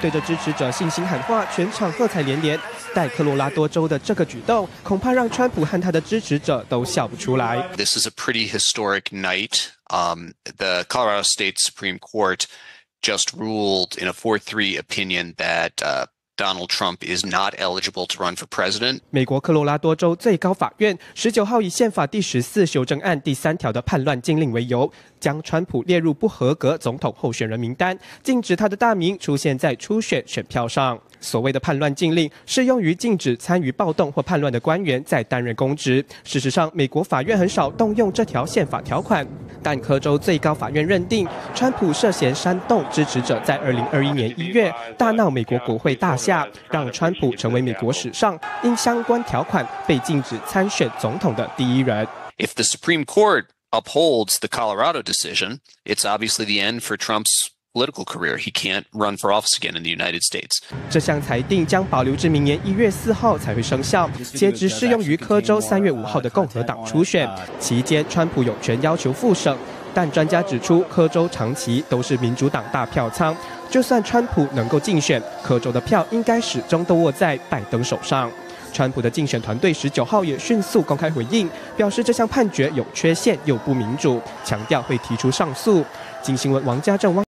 对着支持者信心喊话，全场喝彩连连。在科罗拉多州的这个举动，恐怕让川普和他的支持者都笑不出来。This is a pretty historic night. Um, the Colorado State Supreme Court just ruled in a 4-3 opinion that. Uh, Donald Trump is not eligible to run for president. 美国科罗拉多州最高法院十九号以宪法第十四修正案第三条的叛乱禁令为由，将川普列入不合格总统候选人名单，禁止他的大名出现在初选选票上。所谓的叛乱禁令适用于禁止参与暴动或叛乱的官员在担任公职。事实上，美国法院很少动用这条宪法条款，但科州最高法院认定，川普涉嫌煽动支持者在二零二一年一月大闹美国国会大厦。下让川普成为美国史上因相关条款被禁止参选总统的第一人。If the Supreme Court upholds the Colorado decision, it's obviously the end for Trump's political career. He can't run for office again in the United States. 这项裁定将保留至明年一月四号才会生效，截止适用于科州三月五号的共和党初选期间，川普有权要求复审。但专家指出，科州长期都是民主党大票仓。就算川普能够竞选，科州的票应该始终都握在拜登手上。川普的竞选团队十九号也迅速公开回应，表示这项判决有缺陷又不民主，强调会提出上诉。经新闻王家正汪。